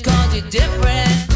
cause you're different.